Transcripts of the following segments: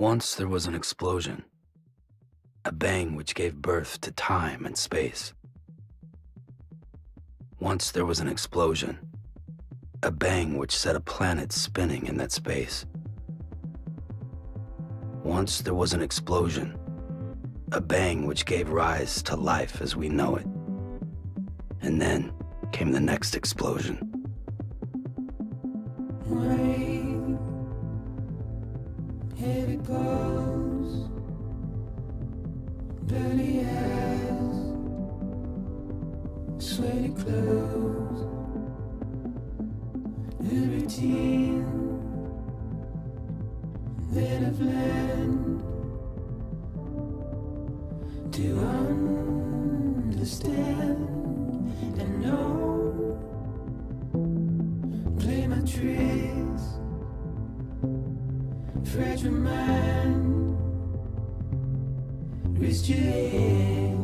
Once there was an explosion, a bang which gave birth to time and space. Once there was an explosion, a bang which set a planet spinning in that space. Once there was an explosion, a bang which gave rise to life as we know it. And then came the next explosion. Dirty eyes, sweaty clothes. The routine that I've learned to understand and know. Play my tricks, fragile mind, risk your head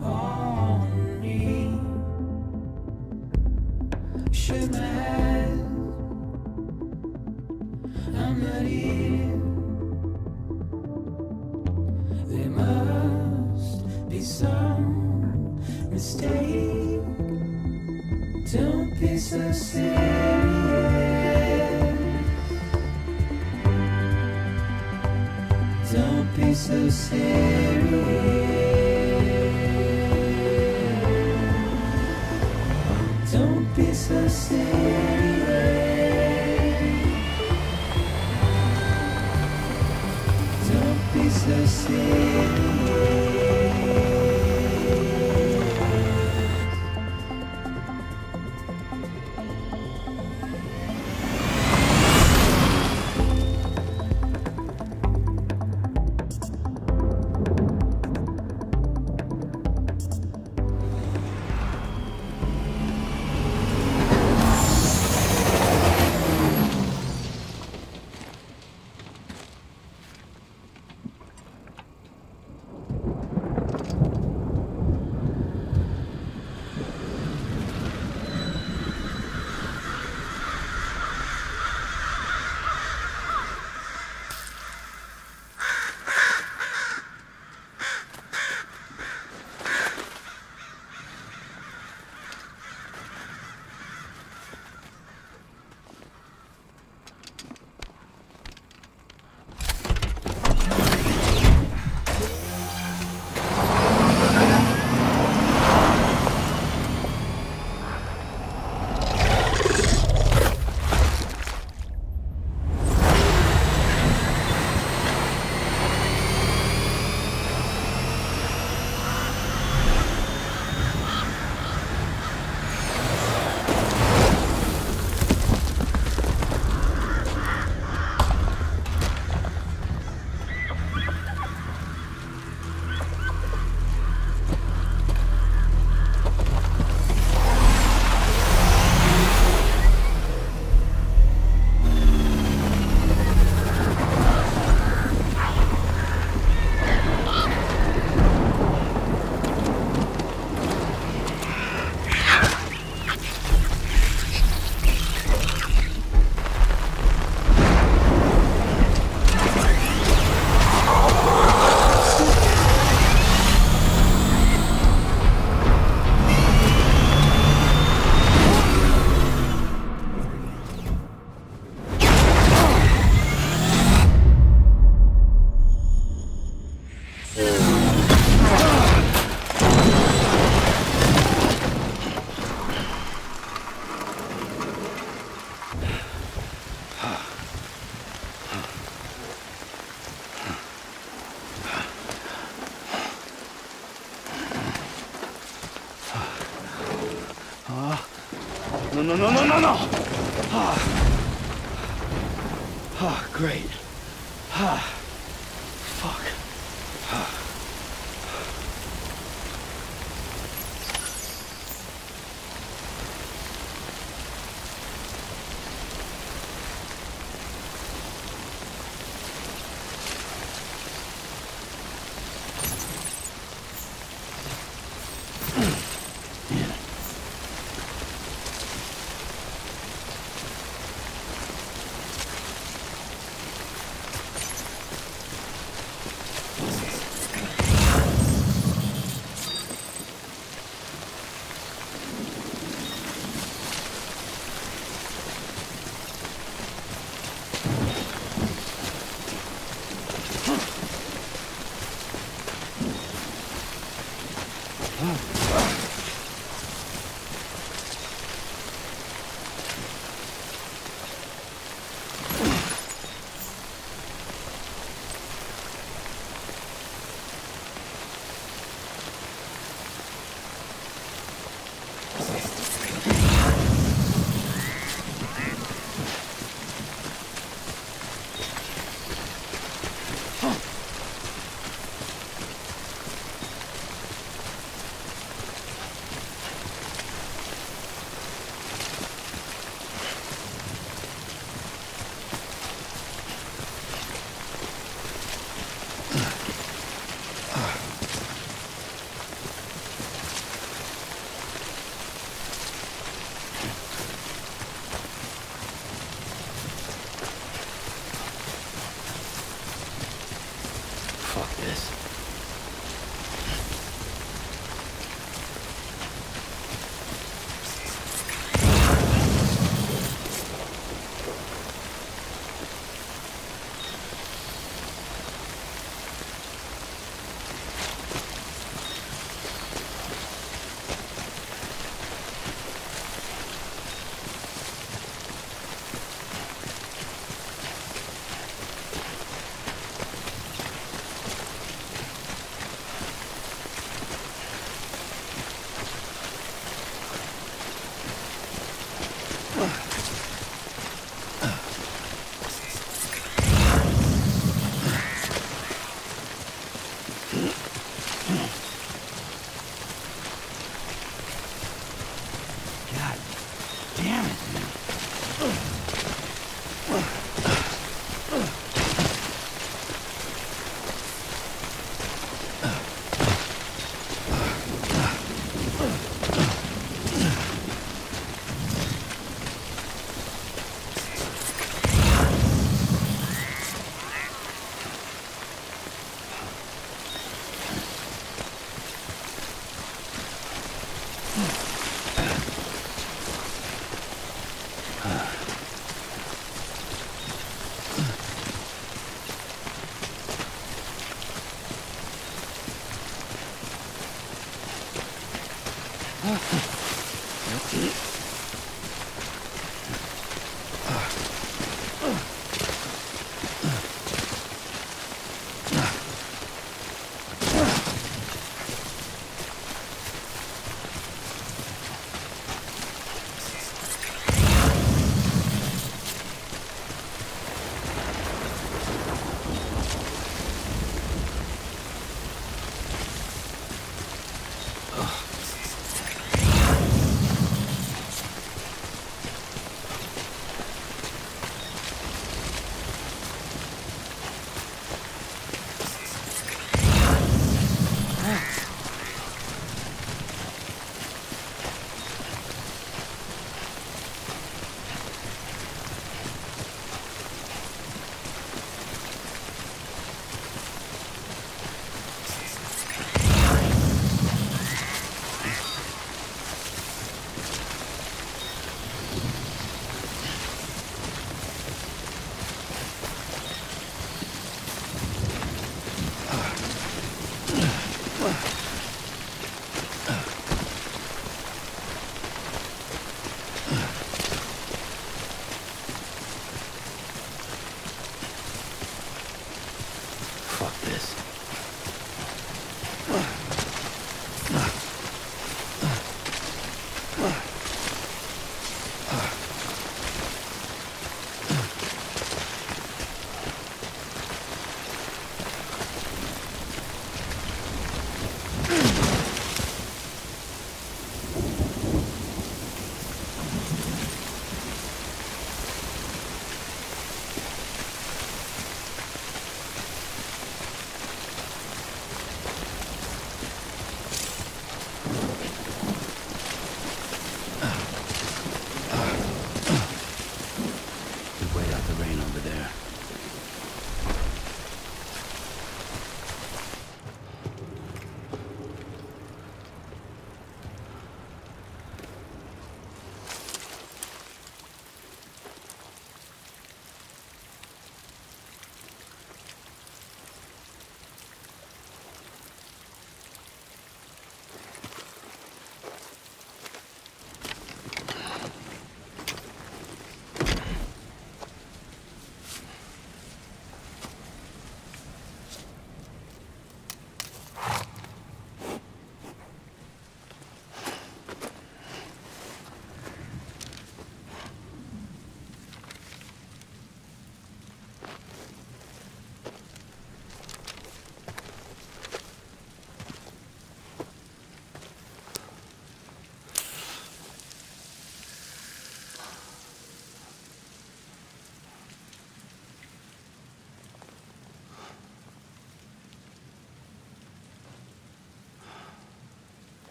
on me. My I'm not here. There must be some mistake. Don't be so serious. Be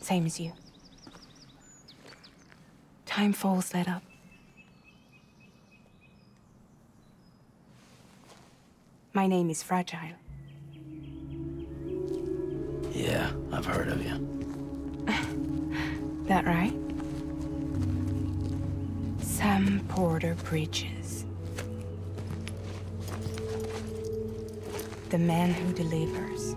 Same as you. Timefall's let up. My name is Fragile. Yeah, I've heard of you. That right? Sam Porter Bridges. The man who delivers.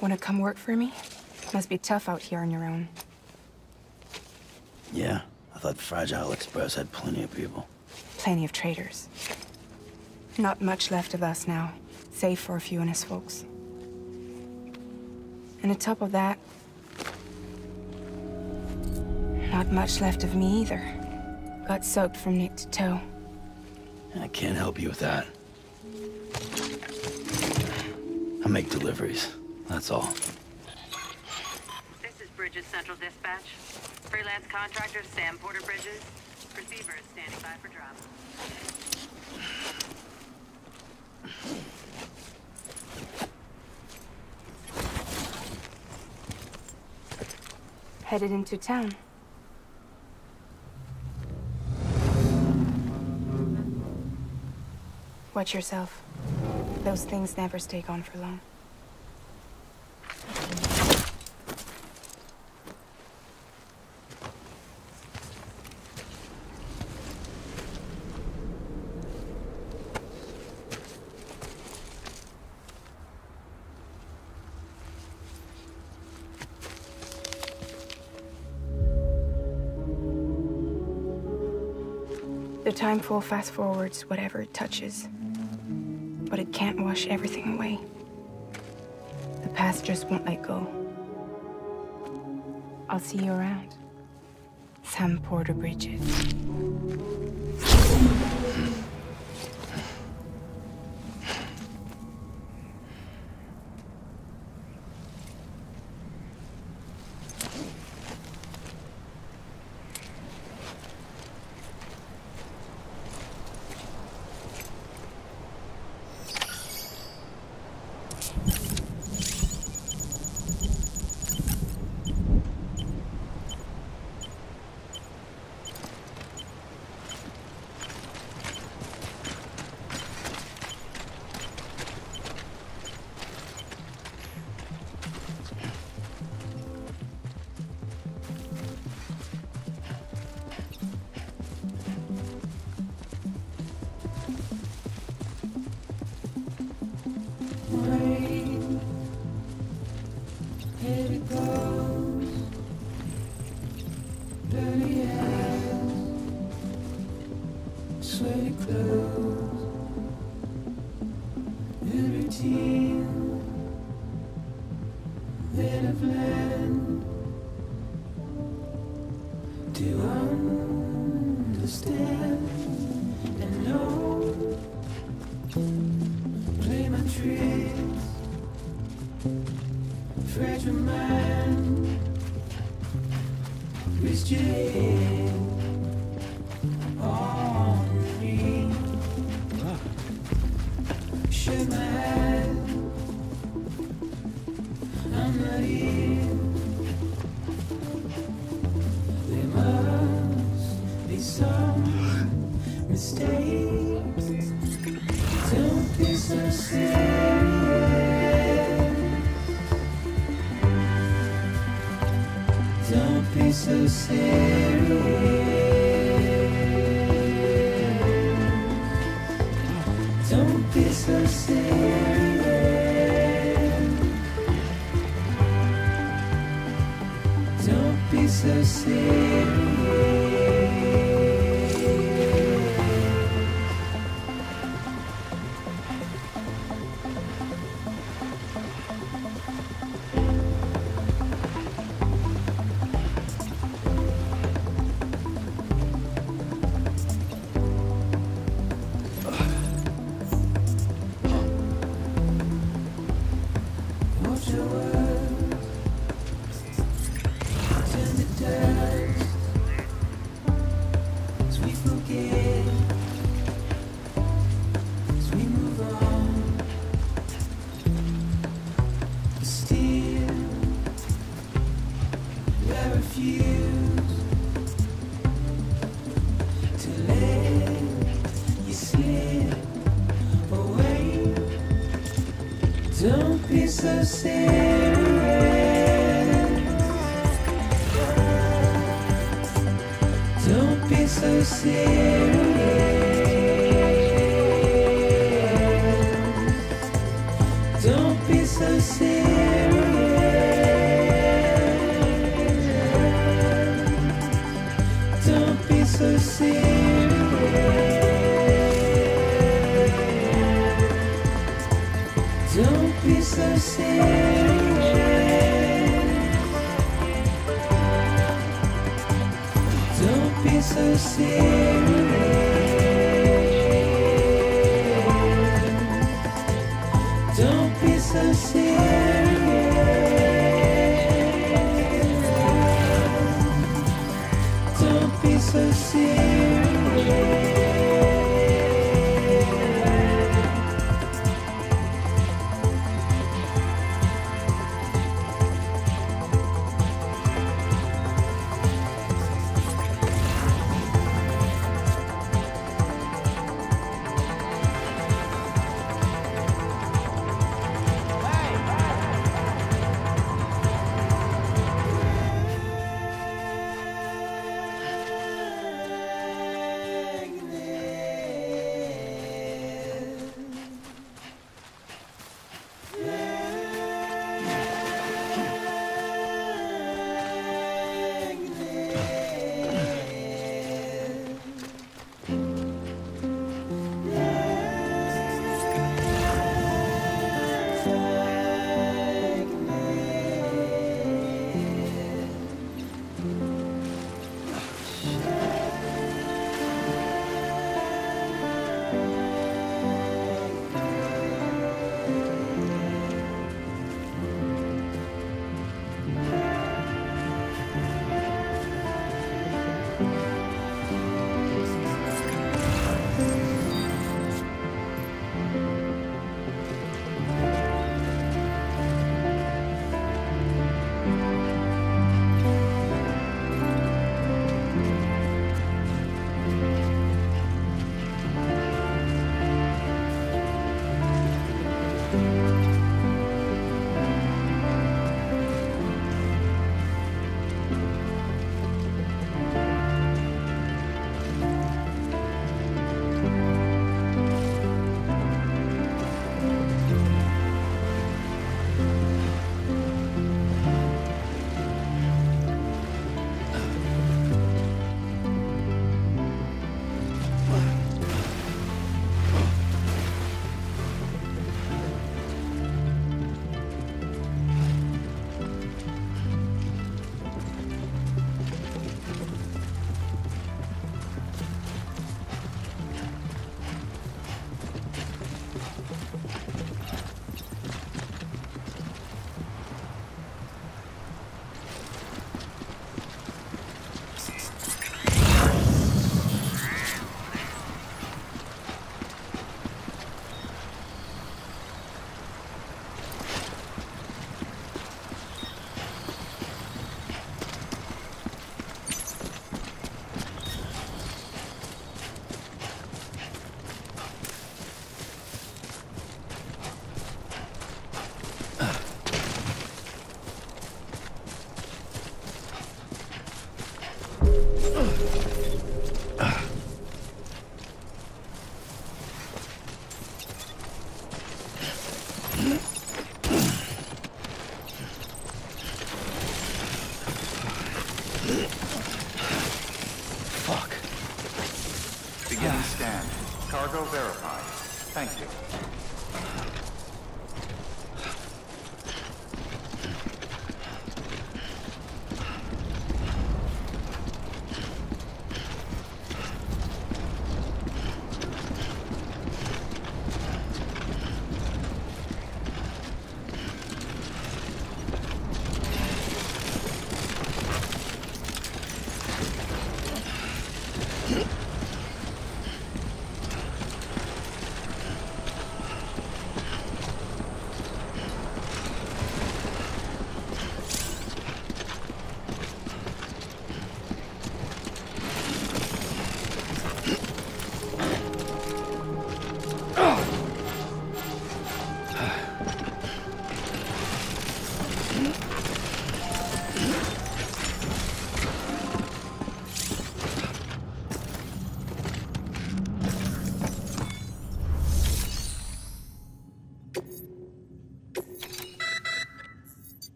Wanna come work for me? Must be tough out here on your own. Yeah, I thought Fragile Express had plenty of people. Plenty of traitors. Not much left of us now, save for a few honest folks. And on top of that, not much left of me either. Got soaked from neck to toe. I can't help you with that. I make deliveries, that's all. This is Bridges Central Dispatch. Freelance contractor Sam Porter Bridges. Receiver is standing by for drop. Headed into town. Watch yourself. Those things never stay gone for long. The timefall fast forwards whatever it touches. But it can't wash everything away. The past just won't let go. I'll see you around. Sam Porter Bridges. so sick. So serious.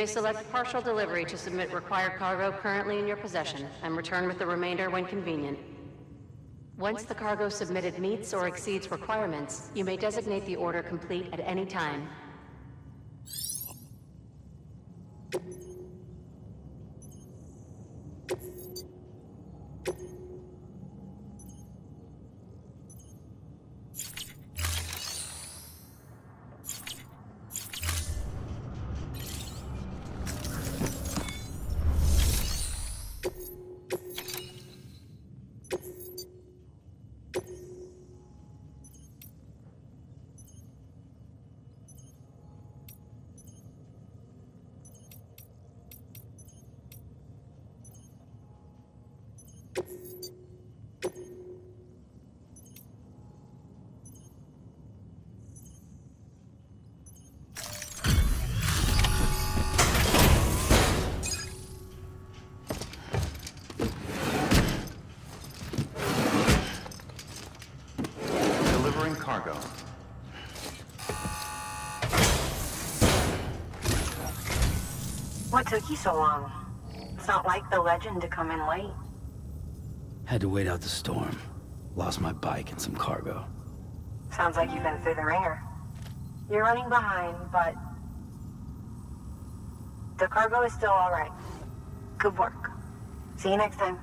May select partial delivery to submit required cargo currently in your possession and return with the remainder when convenient. Once the cargo submitted meets or exceeds requirements, you may designate the order complete at any time. Took you so long? It's not like the legend to come in late. Had to wait out the storm. Lost my bike and some cargo. Sounds like you've been through the ringer. You're running behind, but... The cargo is still alright. Good work. See you next time.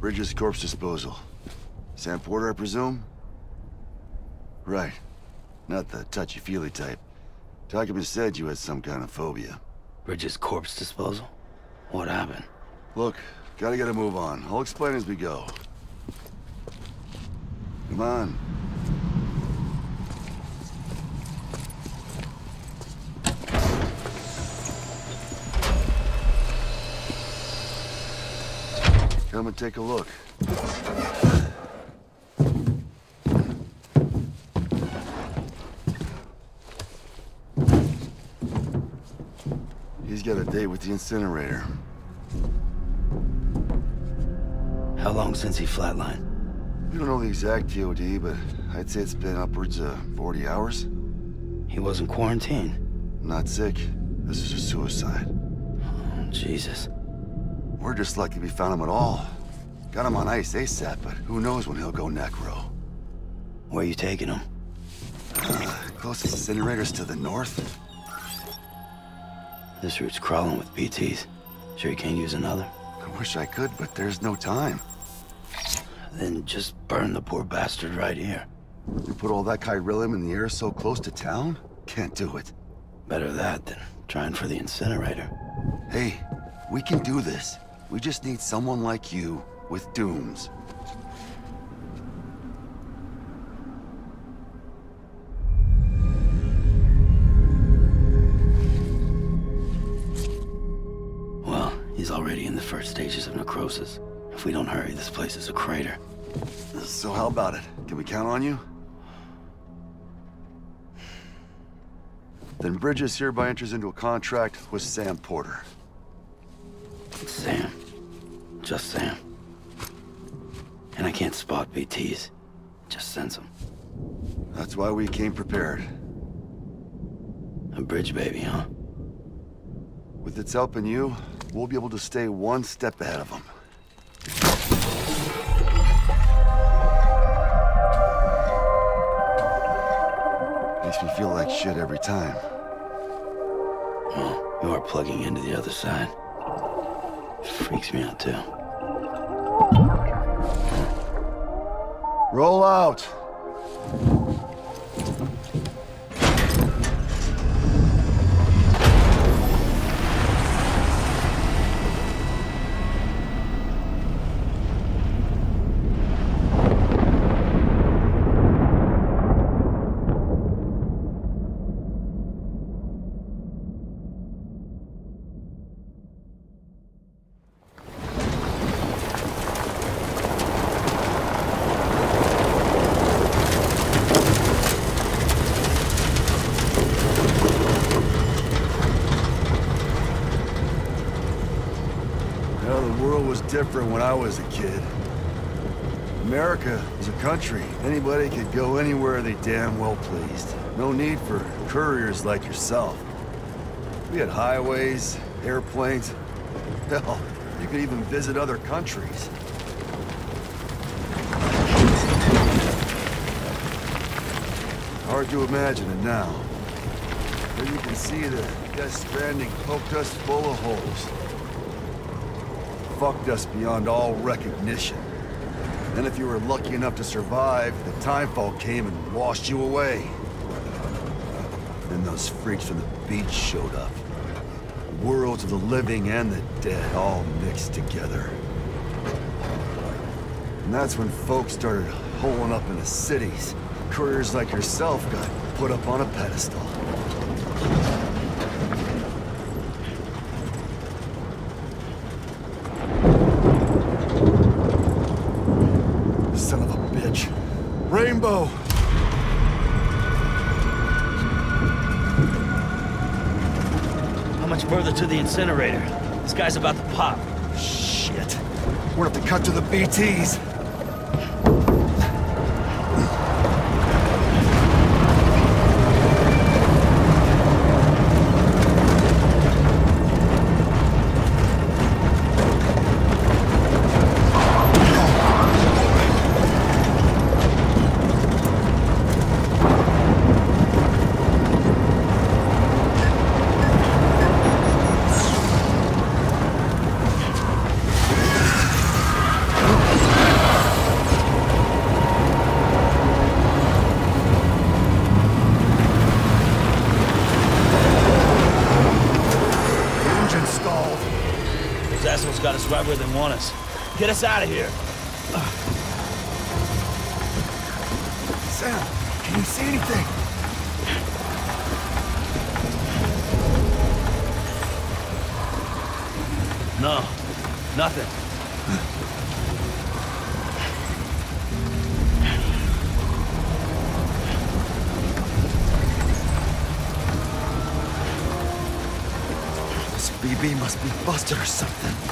Bridges Corpse Disposal. Sam Porter, I presume? Right. Not the touchy-feely type. Document said you had some kind of phobia. Bridges corpse disposal? What happened? Look, gotta get a move on. I'll explain as we go. Come on. And take a look. He's got a date with the incinerator. How long since he flatlined? We don't know the exact TOD, but I'd say it's been upwards of 40 hours. He wasn't quarantined. Not sick. This is a suicide. Oh, Jesus. We're just lucky we found him at all. Got him on ice ASAP, but who knows when he'll go necro. Where you taking him? Uh, closest incinerator's to the north. This route's crawling with BTs. Sure you can't use another? I wish I could, but there's no time. Then just burn the poor bastard right here. We put all that chiralium in the air so close to town? Can't do it. Better that than trying for the incinerator. Hey, we can do this. We just need someone like you with dooms. Well, he's already in the first stages of necrosis. If we don't hurry, this place is a crater. So how about it? Can we count on you? Then Bridges hereby enters into a contract with Sam Porter. Sam. Just Sam. And I can't spot BTs. Just sense them. That's why we came prepared. A bridge baby, huh? With its help and you, we'll be able to stay one step ahead of them. Makes me feel like shit every time. Well, you are plugging into the other side. Freaks me out too. Roll out! Well, the world was different when I was a kid. America was a country. Anybody could go anywhere they damn well pleased. No need for couriers like yourself. We had highways, airplanes. Hell, you could even visit other countries. Hard to imagine it now. But you can see the Death Stranding poked us full of holes fucked us beyond all recognition. Then if you were lucky enough to survive, the timefall came and washed you away. Then those freaks from the beach showed up. Worlds of the living and the dead all mixed together. And that's when folks started holing up in the cities. Couriers like yourself got put up on a pedestal. Son of a bitch. Rainbow! How much further to the incinerator? This guy's about to pop. Shit. We're gonna have to cut to the BTs. Want us. Get us out of here. Sam, can you see anything? No, nothing. This BB must be busted or something.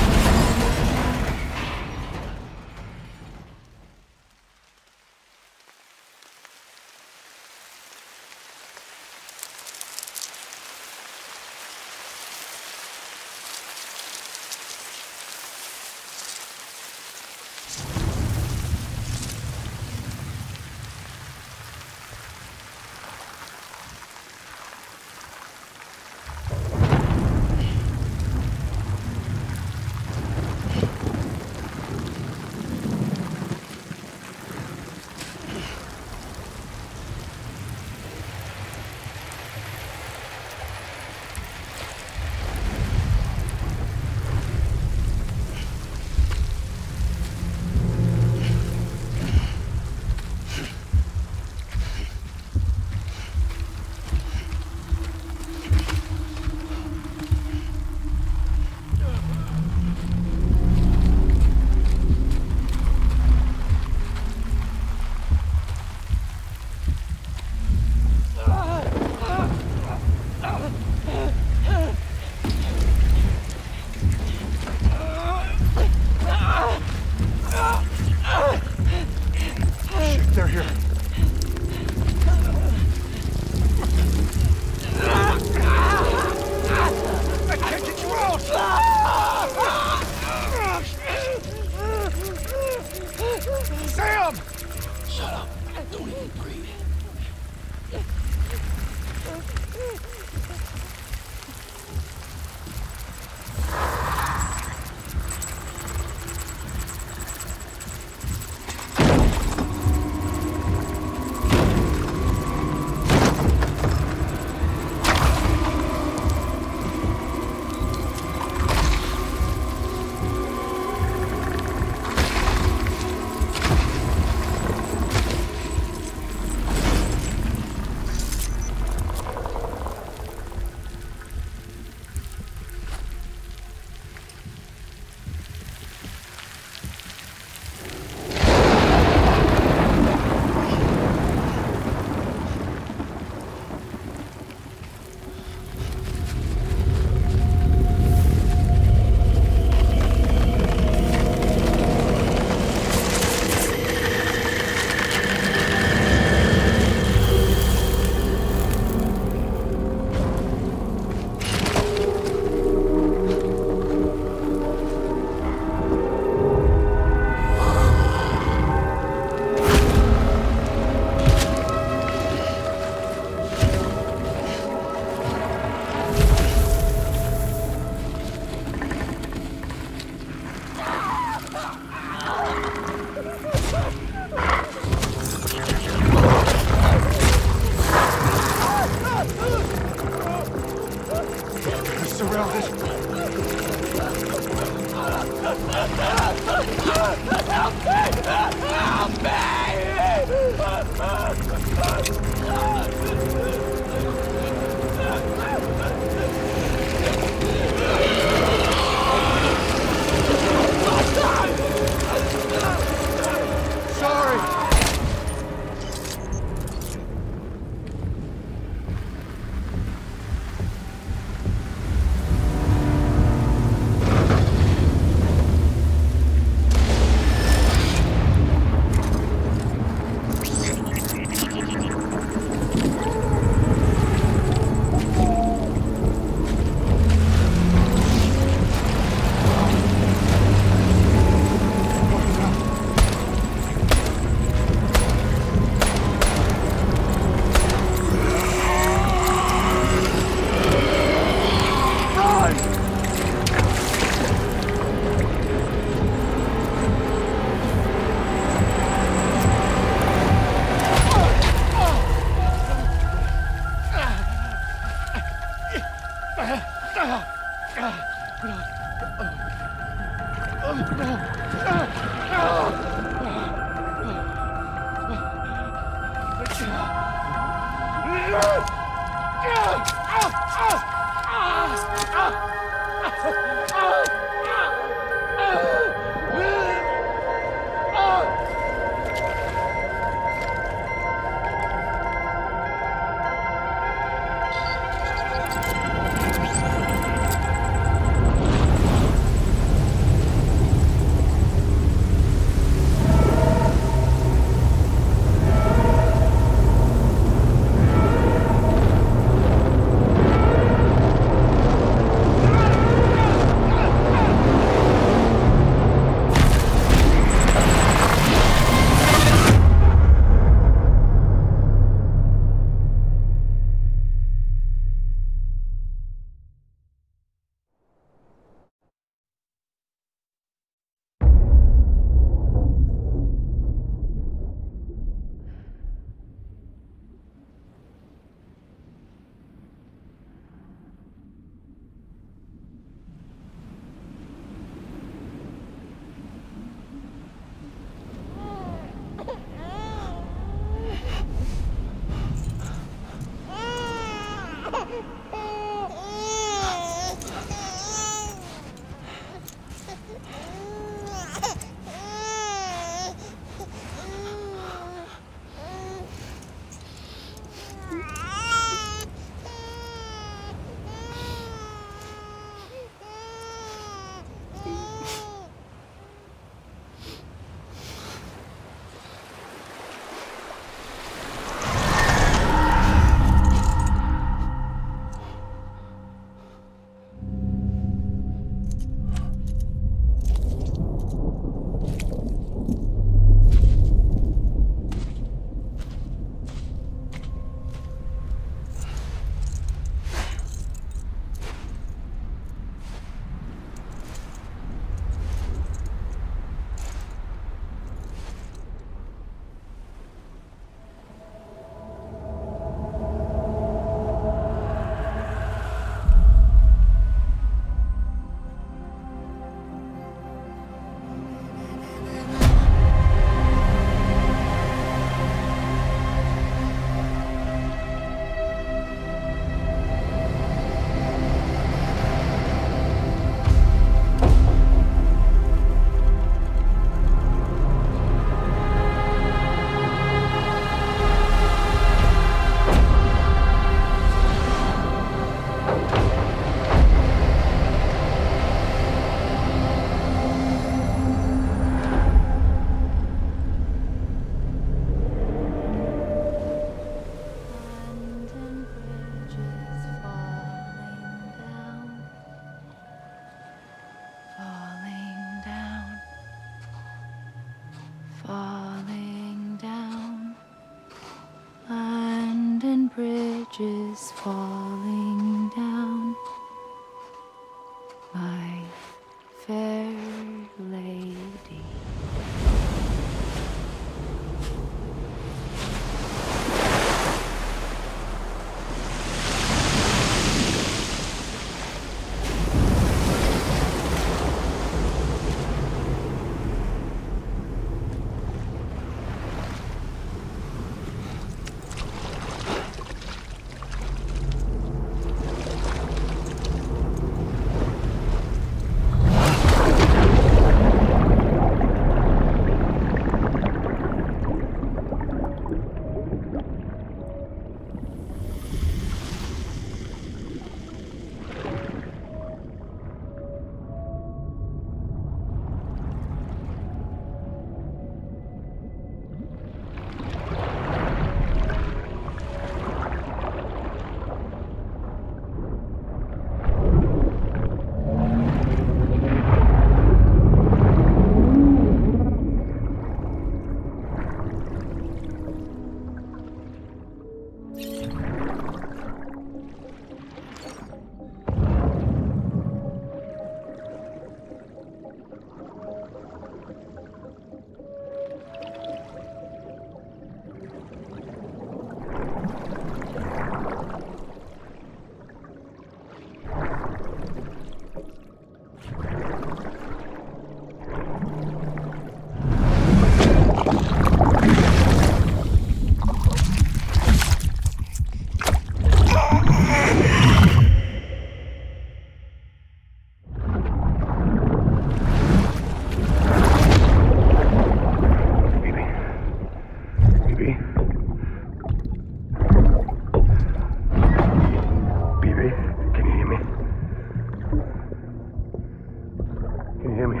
you hear me?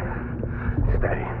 Steady.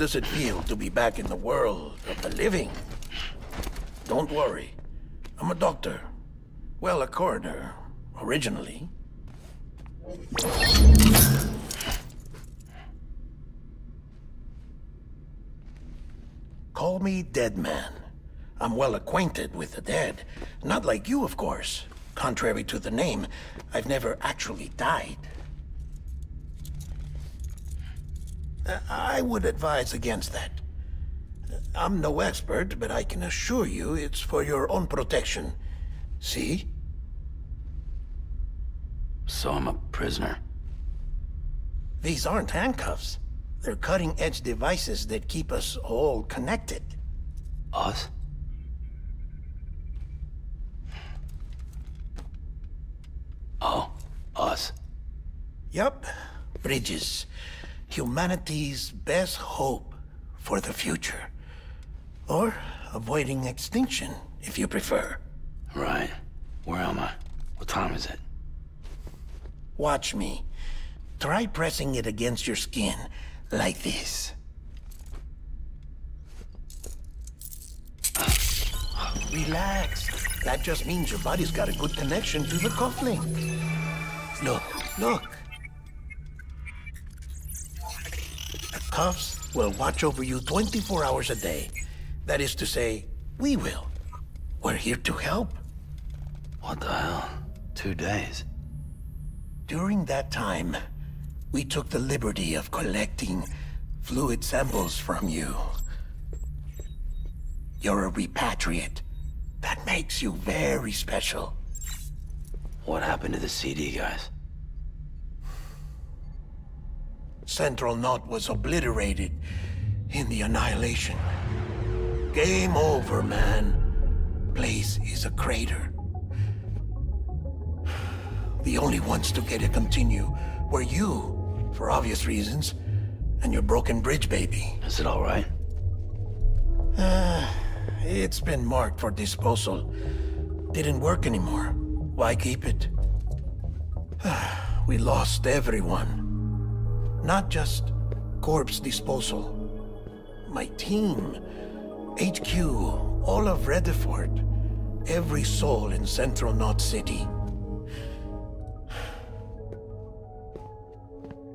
Does it feel to be back in the world of the living? Don't worry. I'm a doctor. Well, a coroner, originally. Call me Dead Man. I'm well acquainted with the dead. Not like you, of course. Contrary to the name, I've never actually died. Uh, I would advise against that. I'm no expert, but I can assure you it's for your own protection. See? So I'm a prisoner. These aren't handcuffs. They're cutting-edge devices that keep us all connected. Us? Oh, us. Yup. Bridges. Humanity's best hope for the future. Or avoiding extinction, if you prefer. Right. Where am I? What time is it? Watch me. Try pressing it against your skin, like this. Relax. That just means your body's got a good connection to the cufflink. Look, look. Cuffs will watch over you 24 hours a day. That is to say, we will. We're here to help. What the hell? Two days? During that time, we took the liberty of collecting fluid samples from you. You're a repatriate. That makes you very special. What happened to the CD guys? Central Knot was obliterated in the Annihilation. Game over, man. Place is a crater. The only ones to get to continue were you, for obvious reasons, and your broken bridge baby. Is it all right? Uh, it's been marked for disposal. Didn't work anymore. Why keep it? we lost everyone. Not just corpse disposal. My team, HQ, all of Redefort, every soul in Central Knot City.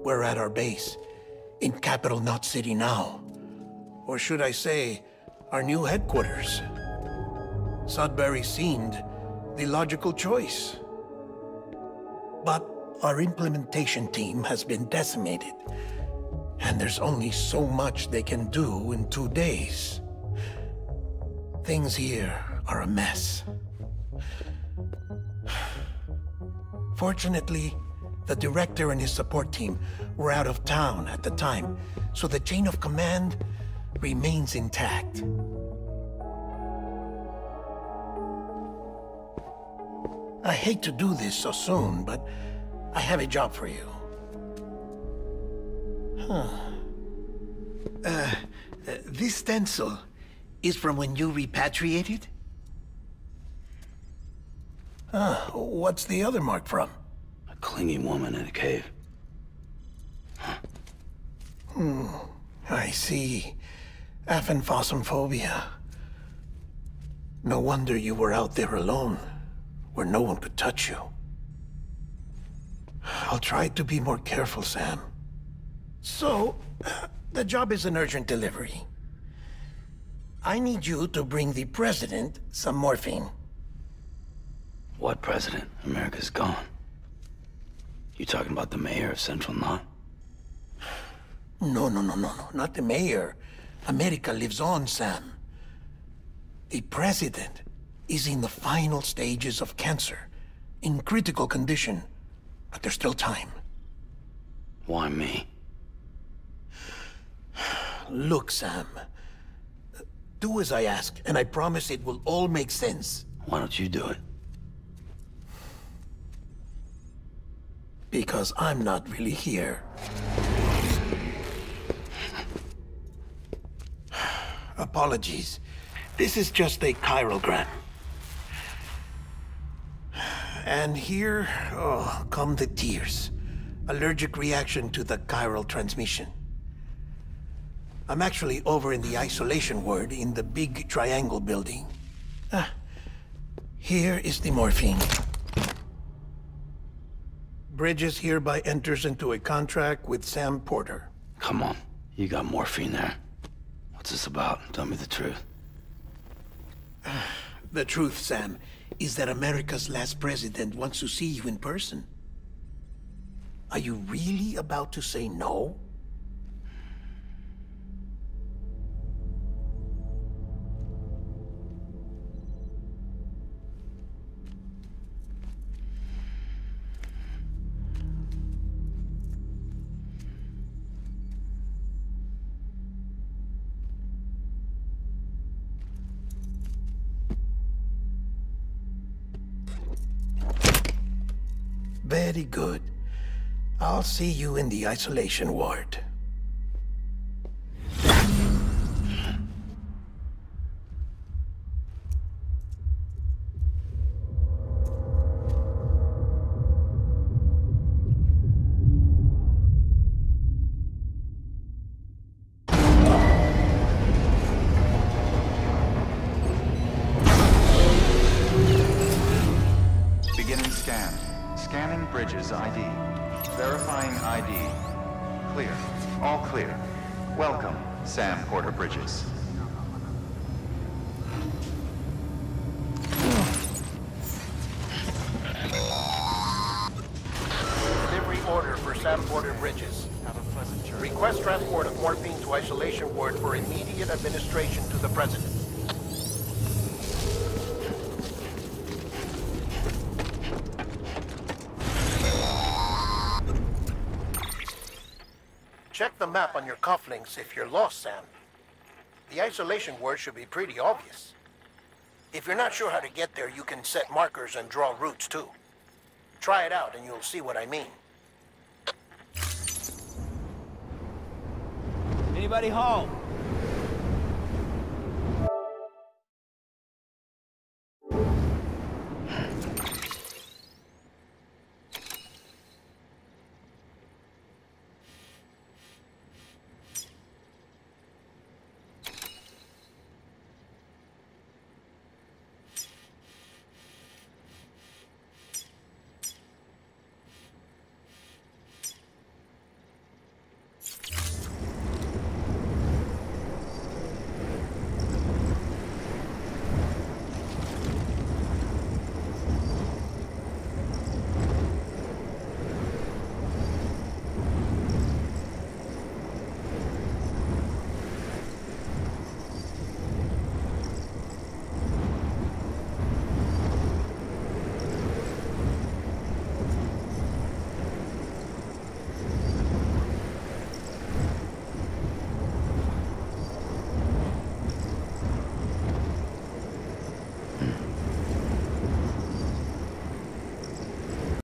We're at our base, in Capital Knot City now. Or should I say, our new headquarters. Sudbury seemed the logical choice. But our implementation team has been decimated. And there's only so much they can do in two days. Things here are a mess. Fortunately, the director and his support team were out of town at the time, so the chain of command remains intact. I hate to do this so soon, but I have a job for you. Huh. Uh, uh, this stencil is from when you repatriated? Ah, what's the other mark from? A clingy woman in a cave. Huh. Hmm, I see. Aphenphosmphobia. No wonder you were out there alone, where no one could touch you. I'll try to be more careful, Sam. So, the job is an urgent delivery. I need you to bring the President some morphine. What president? America's gone. You talking about the mayor of Central Knot? No, no, no, no, no. Not the mayor. America lives on, Sam. The president is in the final stages of cancer, in critical condition, but there's still time. Why me? Look, Sam. Do as I ask, and I promise it will all make sense. Why don't you do it? Because I'm not really here. Apologies. This is just a chiralgram. And here, oh, come the tears. Allergic reaction to the chiral transmission. I'm actually over in the isolation ward in the big triangle building. Ah, here is the morphine. Bridges hereby enters into a contract with Sam Porter. Come on. You got morphine there. What's this about? Tell me the truth. The truth, Sam, is that America's last president wants to see you in person. Are you really about to say no? Very good. I'll see you in the isolation ward. Welcome, Sam Porter Bridges. Delivery order for Sam Porter Bridges. Request transport of morphine to isolation ward for immediate administration to the President. Map on your cufflinks if you're lost, Sam. The isolation word should be pretty obvious. If you're not sure how to get there, you can set markers and draw routes too. Try it out and you'll see what I mean. Anybody home?